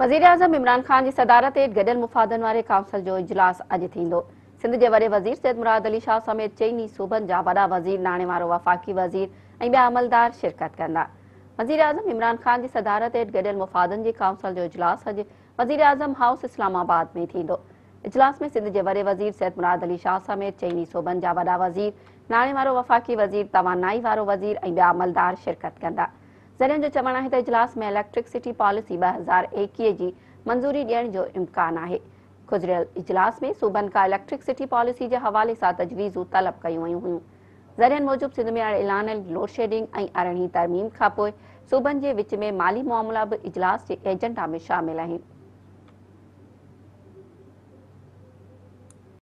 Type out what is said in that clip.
वज़ीराज़म इमरान ख़ान اجلاس सदारत हेठि سندھ मुफ़ादनि वारे काउंसल जो इजलास अॼु थींदो सिंध जे صوبن वज़ीर सैद मुराद अली शाह समेत चइनी सूबनि जा عملدار वज़ीर नाणे वारो वफ़ाक़ी वज़ीर خان शिरकत صدارت वज़ीराज़म इमरान ख़ान जी सदारत جو اجلاس जे काउंसल जो इजलास اسلام آباد हाउस इस्लामाबाद में थींदो इजलास में सिंध जे वड़े वज़ीर सैद मुराद अली शाह समेत جا सूबनि जा वॾा वज़ीर नाणे वारो वफ़ाक़ी वज़ीर तवानाई वारो वज़ीर عملدار शिरकत कंदा ज़रीयनि जो चवणु आहे इजलास में इलेक्ट्रिक सिटी पॉलिसी ॿ हज़ार एकवीह जी मंज़ूरी डि॒यणु जो इम्कान आहे सूबनि खां इलेक्ट्रिक सिटी पॉलिसी जे हवाले सां तजवीज़ तलब कयूं मूजब में ऐलान लोड शेडिंग ऐं अरिड़हीं तरमीम खां पोइ सूबनि जे विच में माली मामला इजलास एजेंडा में शामिल आहिनि